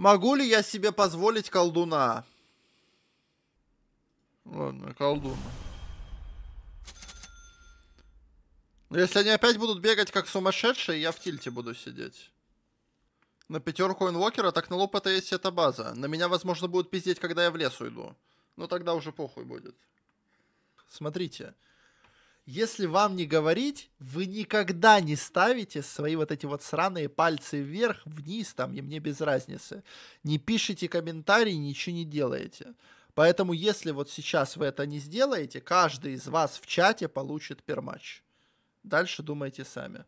Могу ли я себе позволить колдуна? Ладно, колдун. Но если они опять будут бегать как сумасшедшие, я в тильте буду сидеть. На пятерку инвокера, так на лоб это есть эта база. На меня, возможно, будут пиздеть, когда я в лес уйду. Но тогда уже похуй будет. Смотрите. Если вам не говорить, вы никогда не ставите свои вот эти вот сраные пальцы вверх, вниз, там, и мне без разницы. Не пишите комментарии, ничего не делаете. Поэтому, если вот сейчас вы это не сделаете, каждый из вас в чате получит пермач. Дальше думайте сами.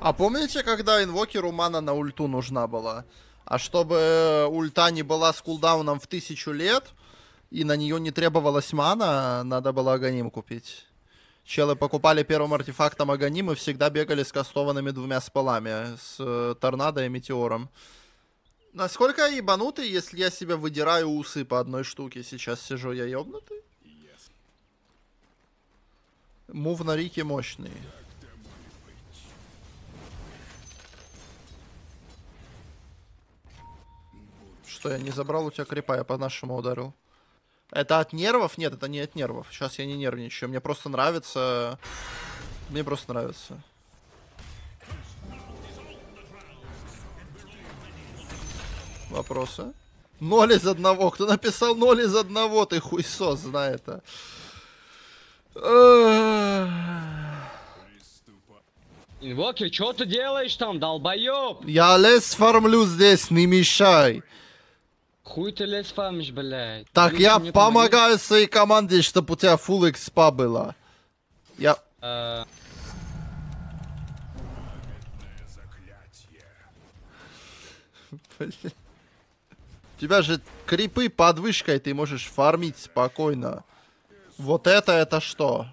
А помните, когда инвокеру мана на ульту нужна была? А чтобы ульта не была с кулдауном в тысячу лет, и на нее не требовалась мана, надо было аганим купить. Челы покупали первым артефактом аганим и всегда бегали с кастованными двумя спалами, с э, торнадо и метеором. Насколько я ебанутый, если я себе выдираю усы по одной штуке? Сейчас сижу, я ебнутый? Мув на Рике мощный. Что, я не забрал у тебя крипа, я по-нашему ударил. Это от нервов? Нет, это не от нервов. Сейчас я не нервничаю. Мне просто нравится... Мне просто нравится. Вопросы? Ноль из одного. Кто написал ноль из одного? Ты хуйсос, знай это. Инвокер, что ты делаешь там, долбоёб? Я лес фармлю здесь, не мешай. Хуй ты лес фармишь, блядь. Так я помогаю своей команде, чтобы у тебя full экспа была. Я... Блин. У тебя же крипы под вышкой, ты можешь фармить спокойно. Вот это, это что?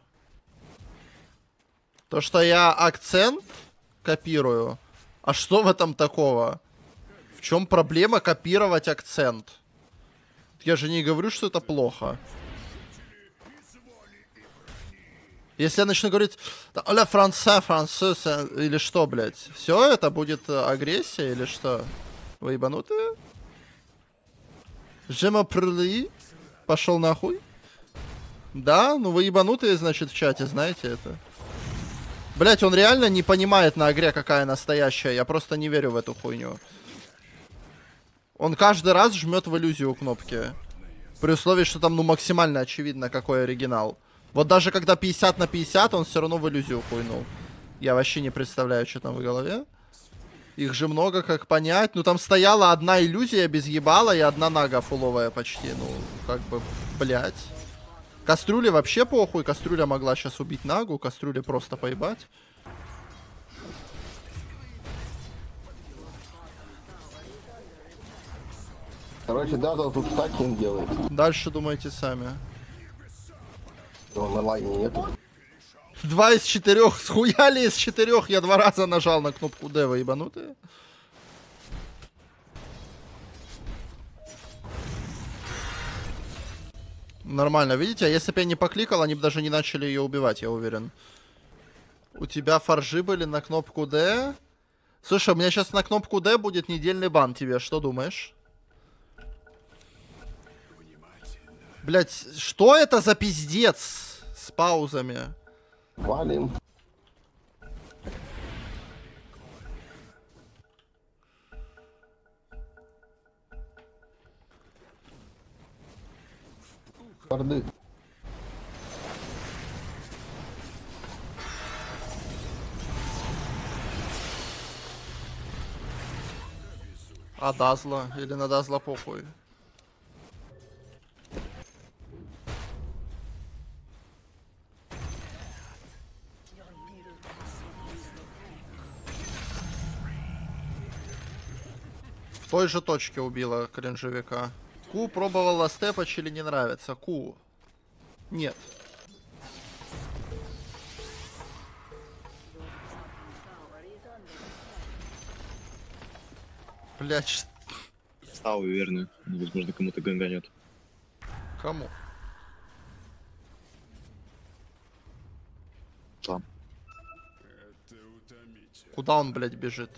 То, что я акцент копирую? А что в этом такого? В чем проблема копировать акцент? Я же не говорю, что это плохо. Если я начну говорить «Оля франца, француз» или что, блядь? Все, это будет э, агрессия или что? Вы ебанутые? Жема прли? Пошел нахуй? Да? Ну вы ебанутые, значит, в чате, знаете это. Блять, он реально не понимает на игре, какая настоящая. Я просто не верю в эту хуйню. Он каждый раз жмет в иллюзию кнопки. При условии, что там, ну, максимально очевидно, какой оригинал. Вот даже когда 50 на 50, он все равно в иллюзию хуйнул. Я вообще не представляю, что там в голове. Их же много, как понять. Ну, там стояла одна иллюзия без ебала и одна нага фуловая почти. Ну, как бы, блядь. Кастрюле вообще похуй. Кастрюля могла сейчас убить нагу. Кастрюле просто поебать. Короче, Дадл тут стакинг делает. Дальше думайте сами. Его на лайне нету. Два из четырех. Схуяли из четырех. Я два раза нажал на кнопку D, вы ебанутые? Нормально, видите? А если бы я не покликал, они бы даже не начали ее убивать, я уверен. У тебя фаржи были на кнопку D? Слушай, у меня сейчас на кнопку D будет недельный бан тебе. Что думаешь? Блять, что это за пиздец с паузами? Валим. Порды. А Дазла? Или на Дазла похуй? Той же точке убила кринжевика. Ку пробовала степач или не нравится? Ку. Нет. Блять, Стал, верно. Ну, Возможно, кому-то ганганет. кому? Там. Куда он, блядь, бежит?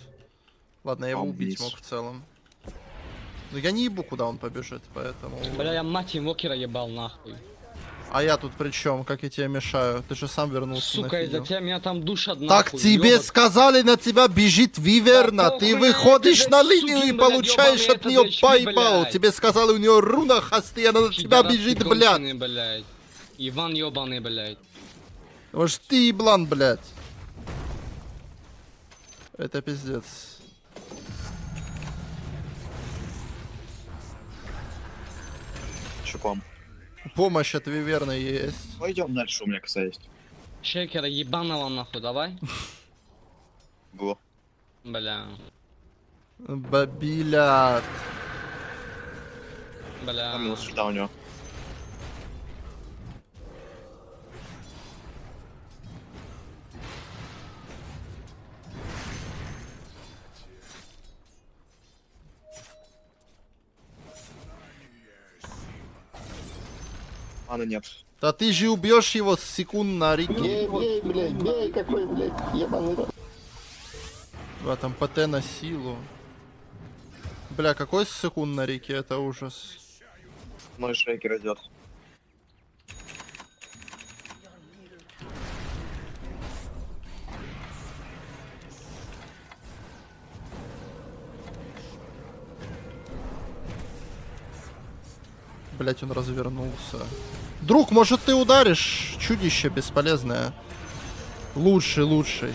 Ладно, я его убить мог в целом. Ну я не ебу, куда он побежит, поэтому... Бля, я мать инвокера ебал нахуй. А я тут при чем? Как я тебе мешаю? Ты же сам вернулся Сука, из-за тебя меня там душат Так нахуй. тебе ёбать. сказали, на тебя бежит Виверна. Да ты выходишь ты на линию сукин, и блядь, получаешь ёбаный от нее пайпал. блядь. Тебе сказали, у нее руна хосты, она на тебя бежит, блядь. блядь. Иван ебаный, блядь. Может ты еблан, блядь. Это пиздец. Вам? Помощь от Виверны есть. Пойдем дальше, у меня коса есть. Шейкера ебаного нахуй, давай. Го. Бля, Бабилят. бля. Там у него. Маны нет. Да ты же убьешь его с секунд на Рике. Бей, бей, блядь, бей, какой, блядь, ебаный рот. В этом ПТ на силу. Бля, какой секунд на реке, это ужас. Мой шейкер идет. Блять, он развернулся. Друг, может ты ударишь? Чудище бесполезное. Лучший, лучший.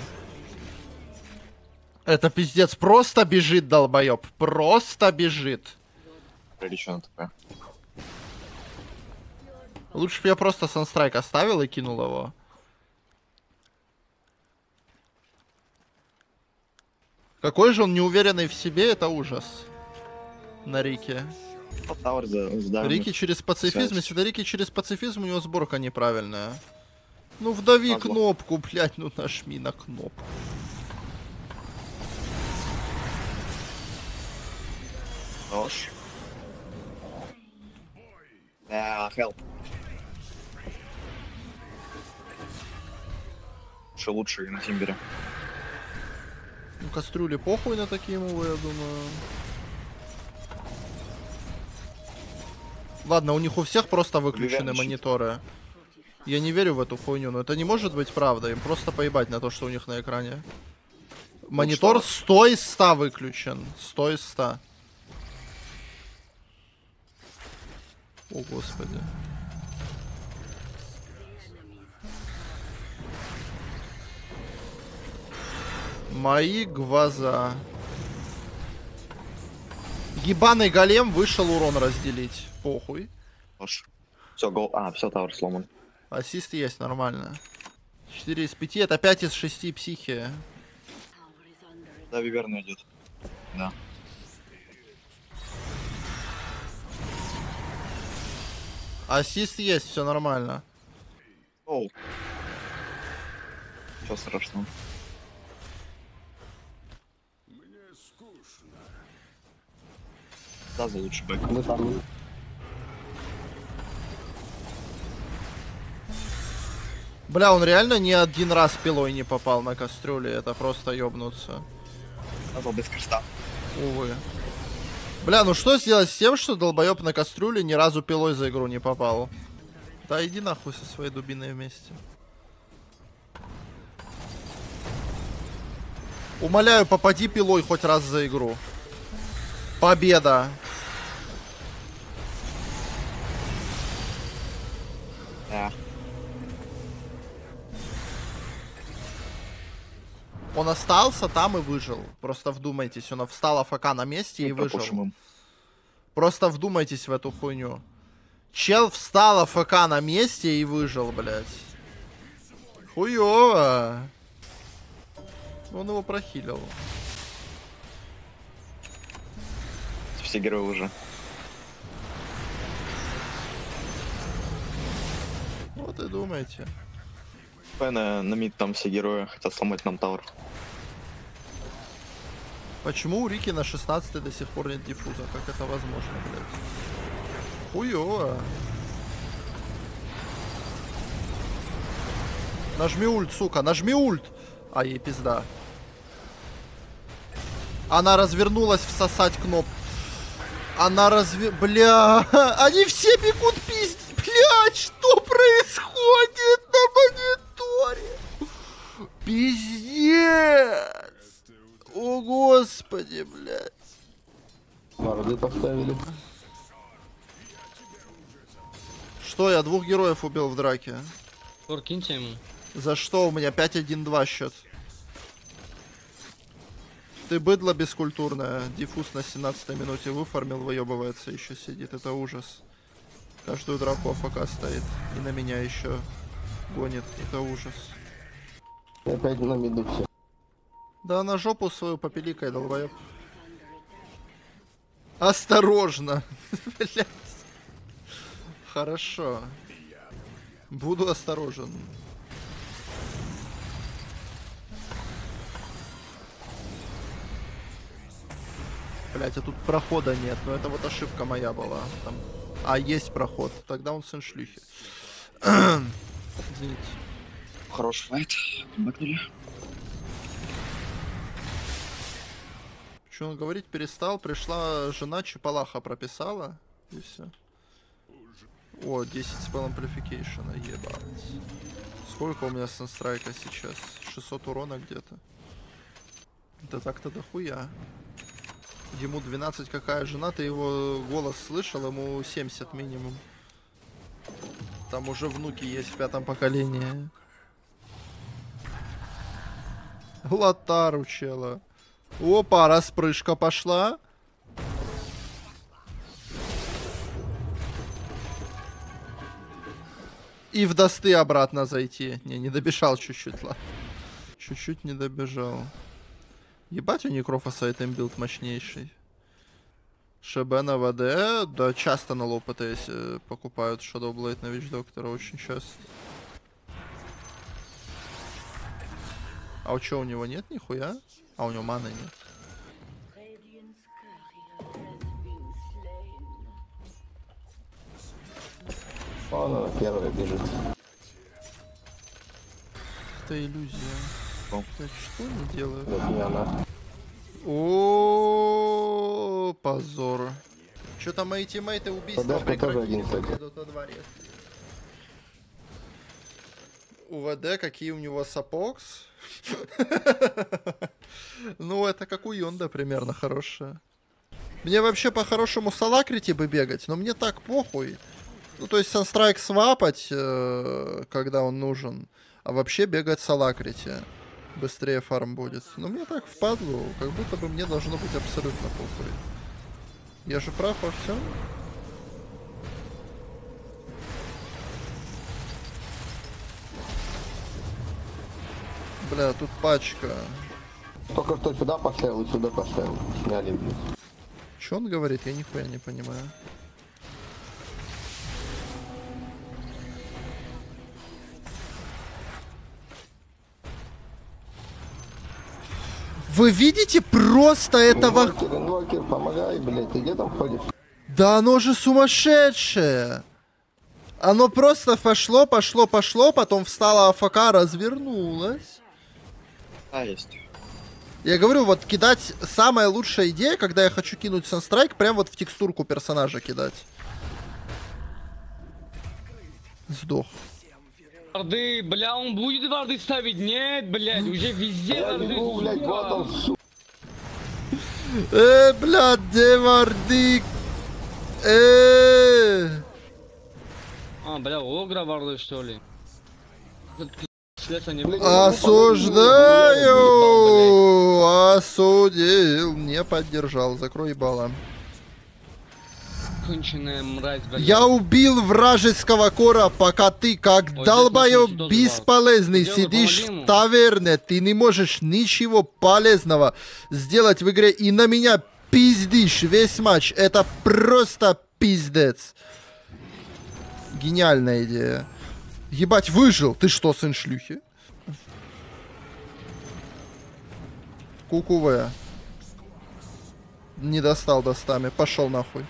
Это пиздец, просто бежит, долбоеб. Просто бежит. Прилично на ТП. Лучше бы я просто санстрайк оставил и кинул его. Какой же он неуверенный в себе, это ужас. На Рике. Рики через пацифизм, если это Рики через пацифизм, у него сборка неправильная. Ну вдави Назло. кнопку, блядь, ну нажми на кнопку. Нож. Да, хелп. Лучше лучше на Тимбере. Ну кастрюли похуй на такие мувы, я думаю. Ладно, у них у всех просто выключены мониторы. Я не верю в эту хуйню, но это не может быть правда. Им просто поебать на то, что у них на экране. Монитор что? 100 из 100 выключен. 100 из 100. О, господи. Мои глаза. Ебаный голем вышел урон разделить. Похуй. Все, гол. А, все, Тауэр сломан. Ассист есть, нормально. 4 из 5, это 5 из 6 психи. Да, Виверна идет. Да. Ассист есть, все нормально. Оу. Ничего страшного. Да, за лучший бэк. Мы там Бля, он реально ни один раз пилой не попал на кастрюле, это просто ёбнуться. Да, без креста. Увы. Бля, ну что сделать с тем, что долбоеб на кастрюле ни разу пилой за игру не попал? Да иди нахуй со своей дубиной вместе. Умоляю, попади пилой хоть раз за игру. Победа. Да. Он остался там и выжил. Просто вдумайтесь, он встал АФК на месте и Мы выжил. им. Просто вдумайтесь в эту хуйню. Чел встал АФК на месте и выжил, блядь. Хуёво. Он его прохилил. Все герои уже. Вот и думайте. на, на мид там все герои хотят сломать нам Тауэр. Почему у Рики на 16 до сих пор нет диффуза? Как это возможно, блядь? Хуёво. Нажми ульт, сука, нажми ульт! А, ей пизда. Она развернулась всосать кнопку. Она разве... Бля, они все бегут пиздить. Блядь, что происходит на мониторе? Пиздец. О, господи, блядь. Морды поставили. Что, я двух героев убил в драке? Тор, киньте ему. За что у меня 5-1-2 счет? Ты быдло бескультурное. Диффуз на 17 минуте выфармил, выебывается, еще сидит. Это ужас. Каждую драку АФК стоит. И на меня еще гонит. Это ужас. Опять на миду все. Да на жопу свою попеликай, долбоеб. Осторожно. Блядь. Хорошо. Буду осторожен. Блять, а тут прохода нет. Но это вот ошибка моя была. Там... А, есть проход. Тогда он сын шлюхи. Извините. Хороший файт. Бакнули. Что он говорить перестал, пришла жена Чапалаха прописала, и все. О, 10 спел амплификейшена, ебать. Сколько у меня санстрайка сейчас? 600 урона где-то. Да так-то дохуя. Ему 12 какая жена, ты его голос слышал, ему 70 минимум. Там уже внуки есть в пятом поколении. Лотар у чела. Опа, распрыжка пошла. И в досты обратно зайти. Не, не добежал чуть-чуть, ладно. Чуть-чуть не добежал. Ебать у Некрофоса этот build мощнейший. ШБ на ВД, да часто на ПТС э, покупают Shadow Blade на Witch Doctor а, очень часто. А у чё, у него нет нихуя? А у него маны нет. Вон она первая бежит. Это иллюзия. О. Так что не делаю? Это не она. О, позор. Что там мои тиммейты убийства Подашка тоже один, кстати. Едут во дворец. У ВД какие у него сапокс? Ну, это как у Йонда примерно хорошая. Мне вообще по-хорошему салакрити бы бегать, но мне так похуй. Ну, то есть санстрайк свапать, э, когда он нужен, а вообще бегать салакрити. Быстрее фарм будет. Но мне так впадло, как будто бы мне должно быть абсолютно похуй. Я же прав во всем. Бля, тут пачка. Только что сюда поставил и сюда поставил. Сняли, блин. Че он говорит? Я нихуя не понимаю. Вы видите просто этого... Инвокер, инвокер, помогай, блядь. Ты где там ходишь? Да оно же сумасшедшее! Оно просто пошло, пошло, пошло, потом встала АФК, развернулась. А, есть. Я говорю, вот кидать самая лучшая идея, когда я хочу кинуть санстрайк, прям вот в текстурку персонажа кидать. Сдох. Варды, бля, он будет варды ставить? Нет, блядь, уже везде варды. Э, блядь, Девардик. Э. А, бля, огра варды, что ли? Осуждаю! Осудил. Не поддержал. Закрой мразь, бля. Я убил вражеского кора, пока ты, как долбоёб бесполезный, сидишь в таверне, ты не можешь ничего полезного сделать в игре и на меня пиздишь весь матч. Это просто пиздец. Гениальная идея. Ебать, выжил. Ты что, сын шлюхи? Кукуве. Не достал достами. Пошел нахуй.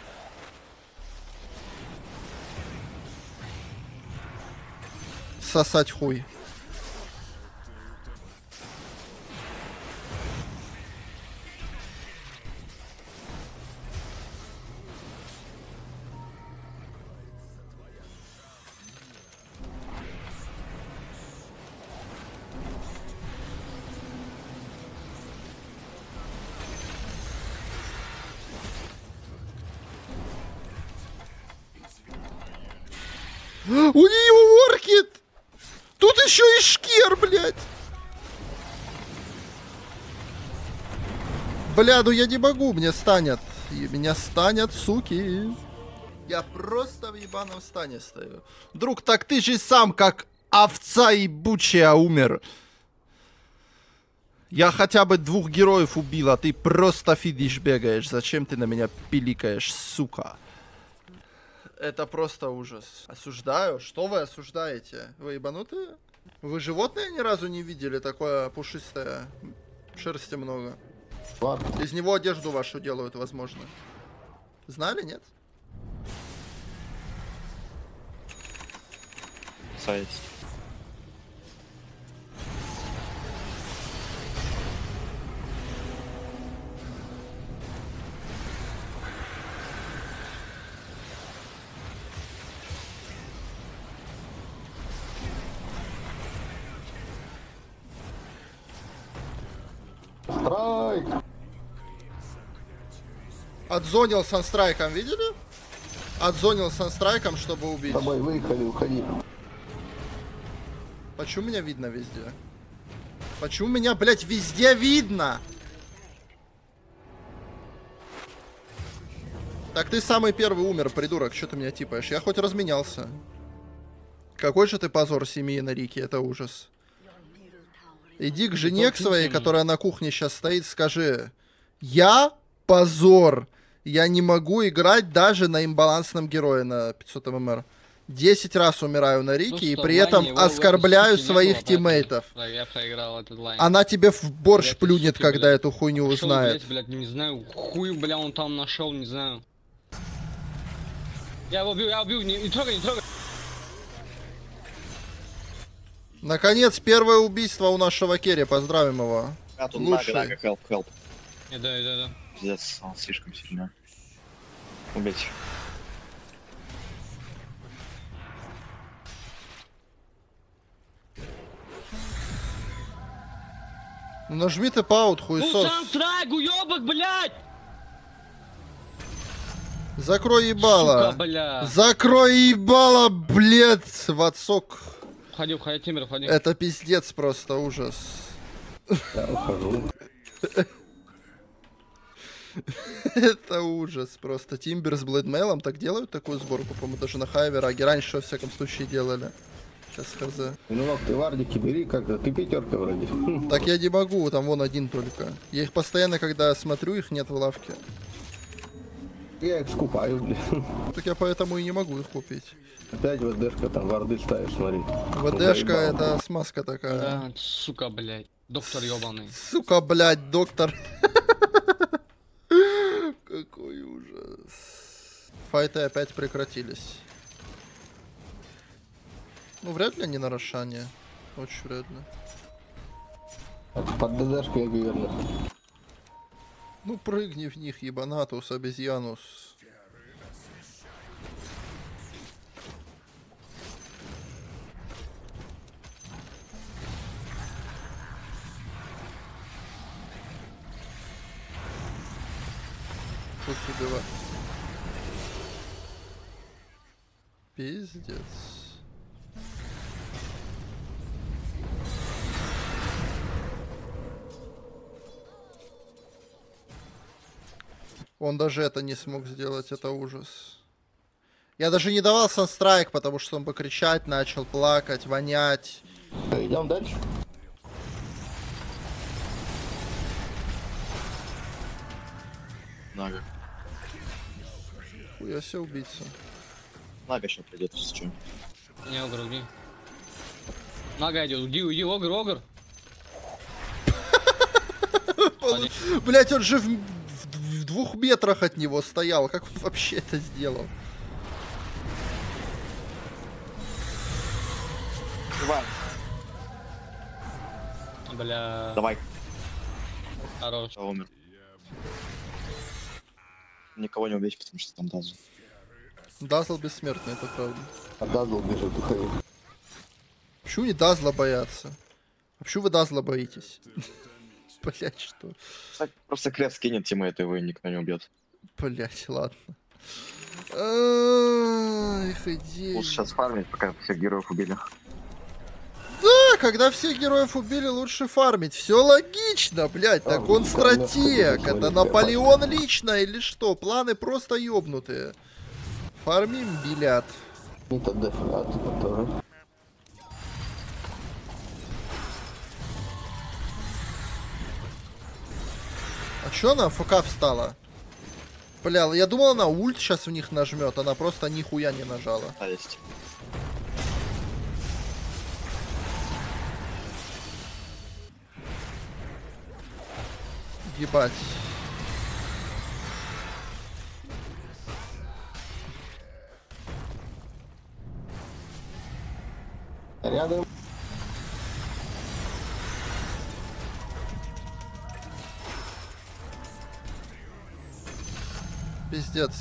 Сосать хуй. У нее оркид! Тут еще и шкер, блядь! Бля, ну я не могу, мне станет. И меня станет, суки. Я просто в ебаном стане стою. Друг, так ты же сам как овца ебучая умер. Я хотя бы двух героев убил, а ты просто фидишь бегаешь. Зачем ты на меня пиликаешь, сука? Это просто ужас. Осуждаю? Что вы осуждаете? Вы ебанутые? Вы животное ни разу не видели? Такое пушистое. Шерсти много. Ладно. Из него одежду вашу делают, возможно. Знали, нет? Сайт. Отзонил санстрайком, видели? Отзонил санстрайком, чтобы убить. Тобой выехали, уходи. Почему меня видно везде? Почему меня, блядь, везде видно? Так ты самый первый умер, придурок. Что ты меня типаешь? Я хоть разменялся. Какой же ты позор семьи на Рике, это ужас. Иди к жене к своей, которая на кухне сейчас стоит, скажи. Я позор. Я не могу играть даже на имбалансном герое на 500 ММР. 10 раз умираю на Рике и что, при этом оскорбляю своих было, тиммейтов. Я проиграл этот line. Она тебе в борщ Блядь, плюнет, суки, когда блядь. эту хуйню Шел, узнает. блядь, блядь, не знаю, хуй, бля, он там нашел, не знаю. Я его убил, я убил, не, не трогай, не трогай. Наконец, первое убийство у нашего carry, поздравим его. А, тут Лучший. нага, нага, help, help. Да, да, да. Пиздец, он слишком сильно. Убейте. Ну нажми ты паут, Ну хуесос. сам страйк, уебок, блядь! Закрой ебало. Сука, бля. Закрой ебало, блядь, в отсок. Уходи, уходи, Тимир, уходи. Это пиздец просто, ужас. Я ухожу. Это ужас просто. Тимбер с Блэдмейлом так делают такую сборку, по-моему, даже на Хайвераге. Раньше, во всяком случае, делали. Сейчас хз. Ну, ты вардики бери, как-то ты пятерка вроде. Так я не могу, там вон один только. Я их постоянно, когда смотрю, их нет в лавке. Я их скупаю, блин. Так я поэтому и не могу их купить. Опять ВДшка там варды ставишь, смотри. ВДшка это смазка такая. Да, сука, блядь. Доктор ебаный. Сука, блядь, доктор. Какой ужас. Файты опять прекратились. Ну, вряд ли они на Рошане. Очень вряд ли. Под ДДшкой я верно. Ну, прыгни в них, ебанатус, обезьянус. Убивает. Пиздец. Он даже это не смог сделать, это ужас. Я даже не давал санстрайк, потому что он бы кричать начал, плакать, вонять. Идем дальше. Нага. Хуя себе убийца. Нага еще придет, если что. Не, огр, уйди. Нога идет, уйди, уйди, огр, огр. Блять, он же в, в- в двух метрах от него стоял. Как он вообще это сделал? Давай. Бля, Давай. хорош. Я умер. Никого не убить, потому что там дазу. Дазл бессмертный, это правда. А Дазл бежит, уходи. Почему не Дазла боятся? А почему вы Дазла боитесь? Блять, что? Просто, просто креп скинет тиммейта его и никто не убьет. Блять, ладно. Ай, ходи. Лучше сейчас фармить, пока всех героев убили. Да, когда всех героев убили, лучше фармить. Все логично, блядь. Так он стратег. Это Наполеон лично или что? Планы просто ёбнутые. Фармим билят. Это дефрат, который. А чё она ФК встала? Бля, я думал, она ульт сейчас в них нажмет, она просто нихуя не нажала. Да, есть. Ебать. Рядом. Пиздец.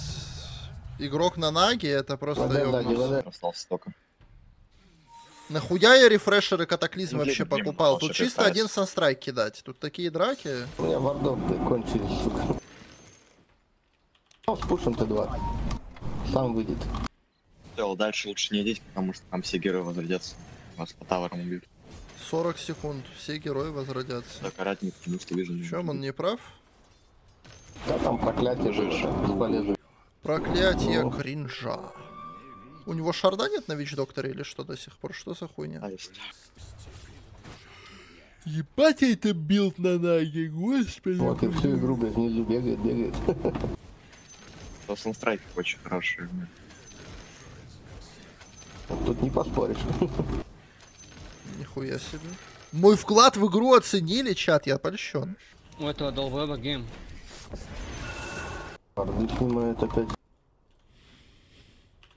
Игрок на наге, это просто Вода, да, ёбнулся. вода. Остался только. Нахуя я рефрешеры катаклизм Ну, вообще покупал? Тут чисто один санстрайк кидать. Тут такие драки. У меня вардов кончились, сука. Ну, спушим Т2. Сам выйдет. Все, дальше лучше не идти, потому что там все герои возродятся. Вас по таверам убьют. 40 секунд. Все герои возродятся. Так, орать не потому что вижу. Чем он не прав? Да, там проклятие же. Проклятие Ну. кринжа. У него шарда нет на Witch Doctor е или что до сих пор? Что за хуйня? А, есть. Ебать это build на наге, господи. Вот и всю игру, блядь, внизу бегает, бегает. То Санстрайк очень хороший. Тут не поспоришь. Нихуя себе. Мой вклад в игру оценили, чат, я польщен. У этого долбоеба гейм. Варды снимает опять.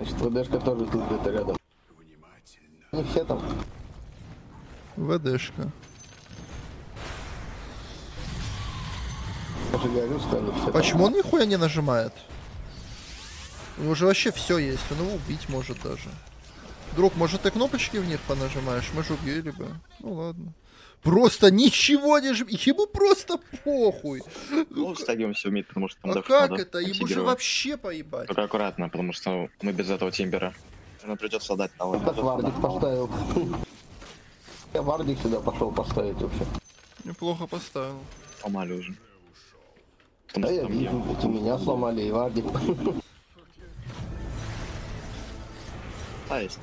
Значит, ВДшка тоже тут где-то рядом. Не все там. ВДшка. Я же говорю, что они все там. Почему он нихуя не нажимает? У него же вообще все есть, он его убить может даже. Друг, может ты кнопочки в них понажимаешь? Мы же убили бы. Ну ладно. Просто ничего не жм... Ему просто похуй. Ну, стягиваемся в мид, потому что там А как надо, это? а все Ему же вообще поебать. Только аккуратно, потому что мы без этого тимбера. Нам придется отдать того. Как вардик поставил. Я вардик сюда пошел поставить вообще. Неплохо поставил. Сломали уже. Потому Да я вижу, ведь меня сломали, и вардик. Да, есть.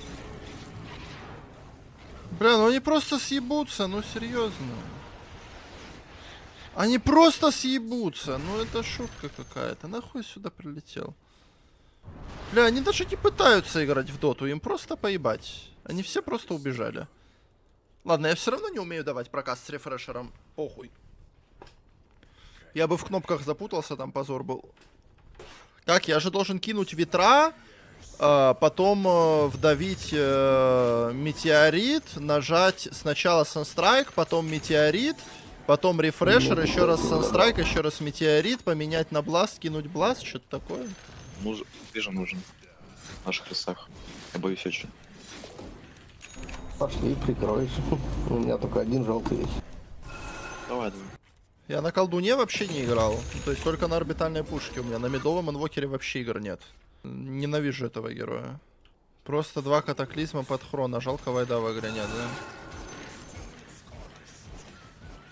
Бля, ну они просто съебутся, ну серьезно. Они просто съебутся, ну это шутка какая-то. Нахуй сюда прилетел? Бля, они даже не пытаются играть в доту, им просто поебать. Они все просто убежали. Ладно, я все равно не умею давать проказ с рефрешером. Похуй. Я бы в кнопках запутался, там позор был. Как, я же должен кинуть ветра, потом э, вдавить э, метеорит, нажать сначала Санстрайк, потом метеорит, потом рефрешер, еще раз Санстрайк, еще раз метеорит, поменять на бласт, кинуть бласт, что-то такое. Нужен. Вижу нужен. В наших лесах. Я боюсь очень. Пошли, прикроешь. У меня только один желтый есть. Давай, давай. Я на колдуне вообще не играл, то есть только на орбитальной пушке у меня, на медовом инвокере вообще игр нет. Ненавижу этого героя. Просто два катаклизма под хрона, жалко вайда в игре нет, да?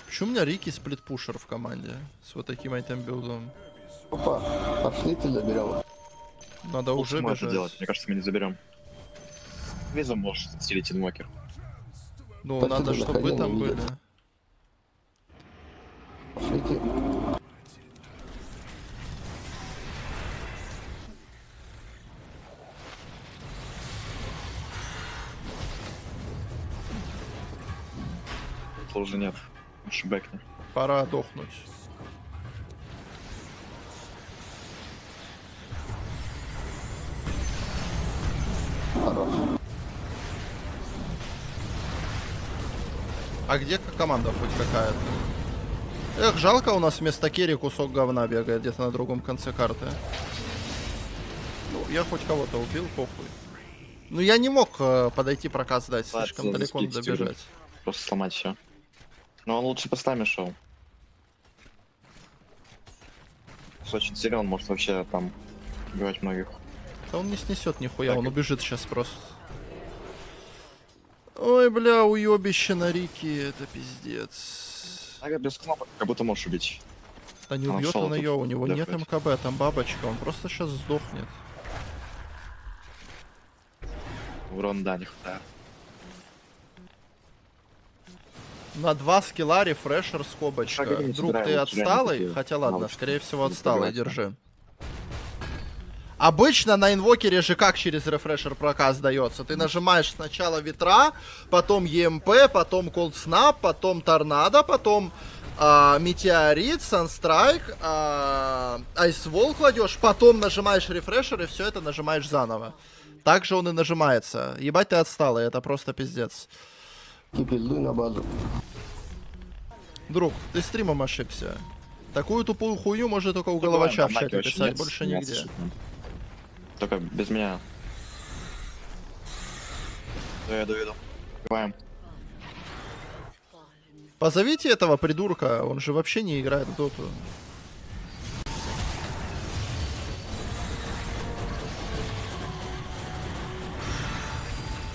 Почему у меня Рики split pusher в команде с вот таким item build ом? Опа, пошли ты заберем. Надо уже Лучше это бежать. делать. Мне кажется, мы не заберем. Виза может стилить инвокер. Ну, Спасибо надо, чтобы вы там были. видят. Уже нет. Лучше бэкни. Пора дохнуть. Хорош. А где команда хоть какая-то? Эх, жалко, у нас вместо керри кусок говна бегает где-то на другом конце карты. Ну, я хоть кого-то убил, похуй. Ну, я не мог э, подойти проказ дать, Да, слишком далеко надо бежать. Просто сломать все. Но он лучше по стаме шел. Очень силен, он может вообще там Убивать многих. Да он не снесет нихуя, он убежит сейчас просто. Ой, бля, уебище на Рике, это пиздец. А без кнопок, как будто можешь убить. Да не Он убьет он тут ее, у него нет. МКБ, там бабочка, он просто сейчас сдохнет. Урон, да, не хватает. На два скилла рефрешер скобочка. Друг, ты отсталый? Хотя ладно, скорее всего отсталый, держи. Обычно на инвокере же как через рефрешер проказ дается? Ты нажимаешь сначала ветра, потом EMP, потом Snap, потом торнадо, потом а, метеорит, Санстрайк, а, Wall кладешь, потом нажимаешь рефрешер и все это нажимаешь заново. Так же он и нажимается. Ебать ты отсталый, это просто пиздец. И пиздуй на базу. Друг, ты стримом ошибся. Такую тупую хуйню можно только у головача в чате писать, нет, больше нет, нигде. Только без меня. Доведу, доведу. Убиваем. Позовите этого придурка, он же вообще не играет в доту.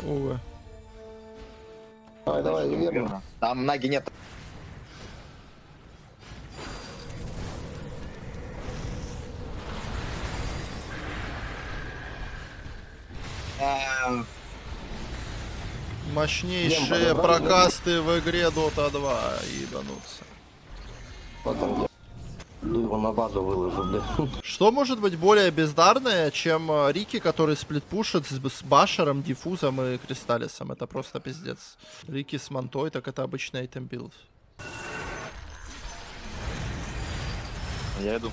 Увы. Давай, давай, верно. Там наги нет. А, Мощнейшие прокасты в игре Dota 2. Ебануться. Потом иду его на базу выложу, блядь. Что может быть более бездарное, чем э, Рики, который сплитпушит с, с Башером, Диффузом и Кристаллисом? Это просто пиздец. Рики с Монтой, так это обычный item build. я иду.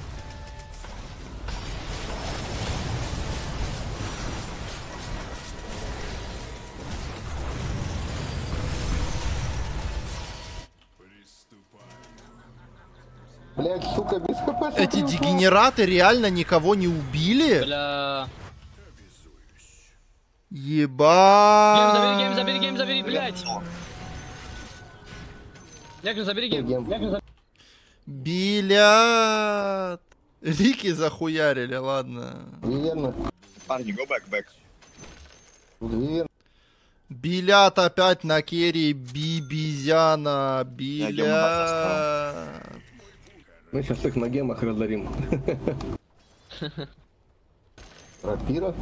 Блядь, сука, без хп. Эти дегенераты реально никого не убили? Бля. Game забери, game забери, game забери, блядь. Некрон, забери game. Забери. Билят. Рики захуярили, ладно. Верно. Парни, go back, back. Билят опять на carry Бибизяна. Билят. Мы сейчас их на гемах разорим. Рапира.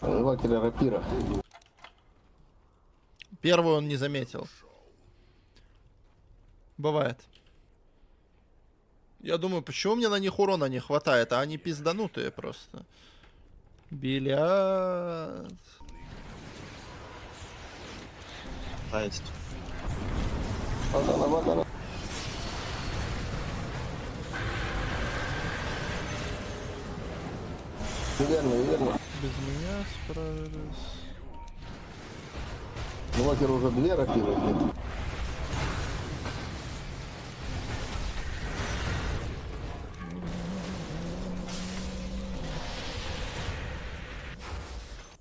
Инвокеры рапира. Первую он не заметил. Бывает. Я думаю, почему мне на них урона не хватает, а они пизданутые просто. Билят. Есть. Вот она, вот она. Верно, верно. Без меня справились. Инвокер уже две блядь.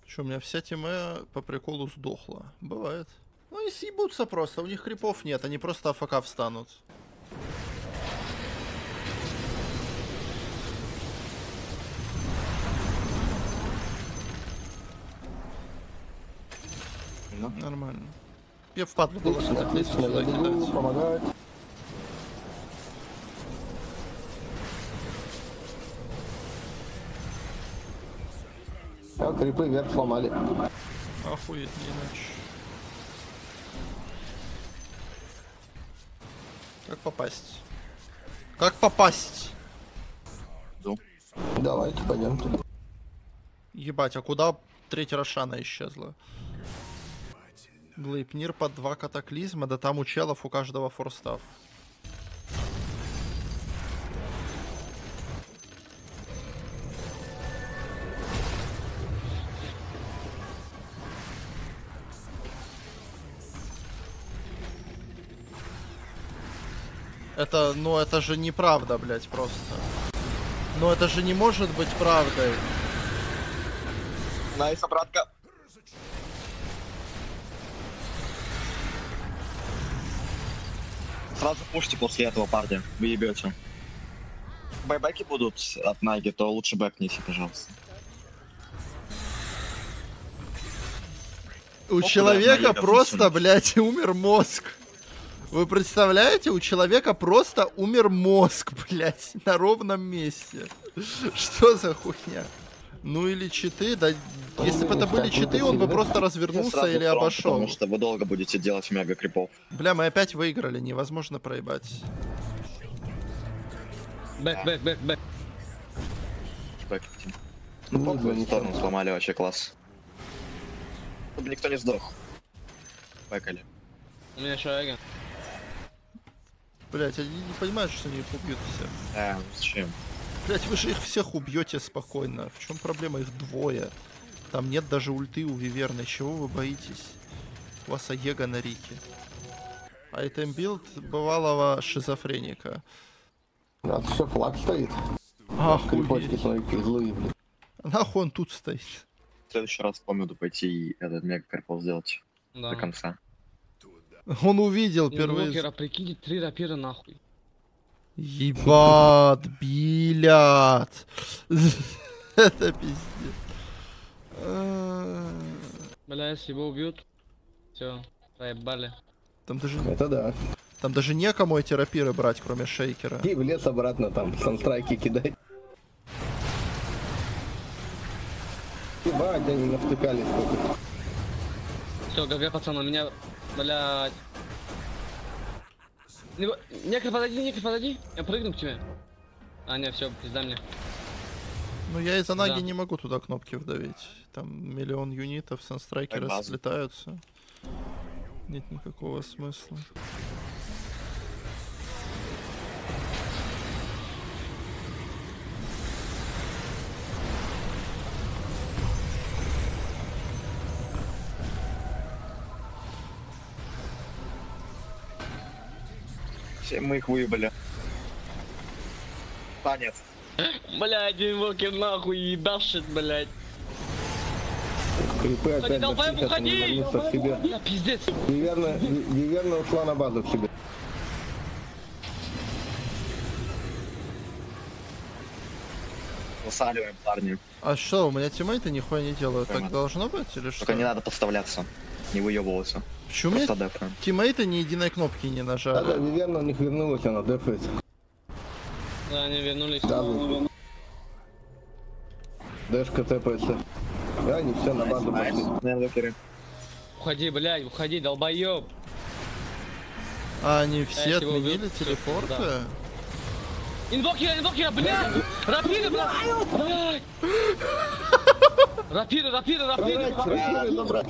Что, у меня вся тема по приколу сдохла. Бывает. Ну и съебутся просто, у них крипов нет, они просто АФК встанут. Ну, Нормально. Я впадлу было Отлично, отлично, сюда бегу, кидать. помогать. А, крипы вверх сломали. Охуеть, не иначе. Как попасть? Как попасть? иду. Давайте, пойдемте. Ебать, а куда третья Рошана исчезла? Глейпнир под два катаклизма, да там у челов у каждого форстав. Это, ну это же неправда, блять, просто. Ну это же не может быть правдой. Nice, обратка. Сразу пушите после этого, парни. Вы ебете. байбеки будут от Наги, то лучше бэкните, пожалуйста. У куда человека просто, блядь, умер мозг. Вы представляете, у человека просто умер мозг, блядь, на ровном месте. Что за хуйня? Ну или читы, да если бы это были читы, он бы просто развернулся или обошел. Потому что вы долго будете делать мега крипов. Бля, мы опять выиграли, невозможно проебать. Back, back, back, back. Ну, Ну, похуй, да, сторону ничего. сломали вообще класс. Чтобы никто не сдох. Бэкали. У меня еще Аега. Блять, они не понимают, что они их убьют всех. А, зачем? Блять, вы же их всех убьете спокойно. В чем проблема? Их двое. Там нет даже ульты у Виверны. Чего вы боитесь? У вас Аега на Рике. Item build бывалого шизофреника. А все, флаг стоит. Крипочки Охуеть. смотри, злые, блин. Нахуй он тут стоит? В следующий раз помню пойти и этот мега крипов сделать Да. до конца. Он увидел впервые. Инвокера, прикиньте, три рапира нахуй. Ебать, билят. Это пиздец. Бля, если его убьют, все, проебали. Там даже, Это да. там даже некому эти рапиры брать, кроме шейкера. И в лес обратно там, санстрайки кидать. Ебать, они навтыкались сколько. Все, ГГ, пацаны, меня, блядь. Не- Некр, подойди, некр, подойди. Я прыгну к тебе. А, не, все, пизда мне. Ну я из-за наги Да. не могу туда кнопки вдавить. Там миллион юнитов, санстрайки расплетаются. Нет никакого смысла. Все мы их выебали. Танец. Блядь, инвокер нахуй ебашит, блядь. Крипы Уходи, опять они уходи! себе. Я пиздец. Виверна, Ви- Виверна ушла на базу к себе. Засаливаем, парни. А что, у меня тиммейты нихуя не делают. Так должно быть или что? Только не надо подставляться. Не выебываться. Почему у меня Просто дефаем. тиммейты ни единой кнопки не Да-да, нажали? Виверна у них вернулась, она дефается. Да, они вернулись. Сразу. Дэшка тэпается. И они все на базу пошли. Уходи, блядь, уходи, долбоеб. А они все его отменили телепорты? да. Инвокера, инвокера, блядь! Рапиры, блядь! Блядь! Рапиры, рапиры, рапиры! Рапиры забрать.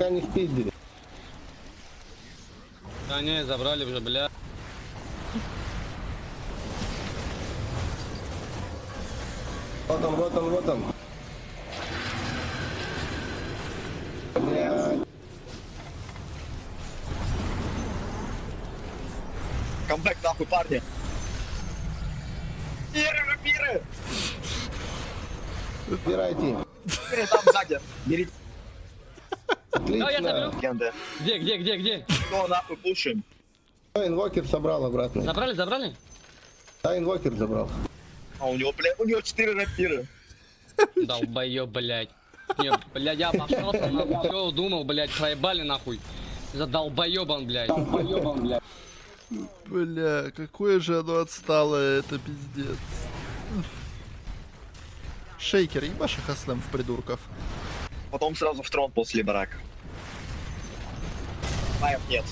Пока не спиздили. Да не, забрали уже, блядь. Вот он, вот он, вот он. Камбэк нахуй, парни. Пиры, рапиры! Убирайте. Пиры там сзади. Берите Отлично. Где, где, где, где? Что нахуй пушим? Инвокер собрал обратно. Забрали, забрали? Да, инвокер забрал. А у него, блядь, у него 4 рапиры. Долбоеб, блядь. Не, блядь, я обошелся, нахуй, все думал, блядь, проебали нахуй. За долбоебан, блядь. Долбоебан, блядь. Бля, какое же оно отсталое, это пиздец. Шейкер, ебашь их аслем в придурков. Потом сразу в трон после брака. Маев нет.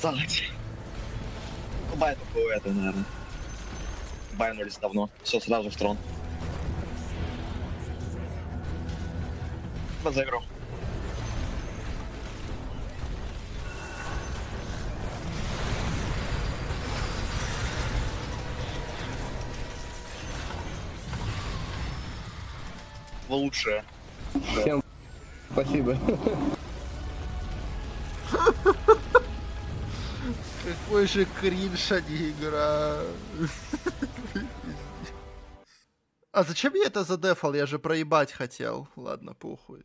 Сзади. Ну, бай такое это, наверное. Байнулись давно. Все сразу в трон. За. Вы лучшие. Всем спасибо. Какой же кринж они играют. А зачем я это задефал? Я же проебать хотел. Ладно, похуй.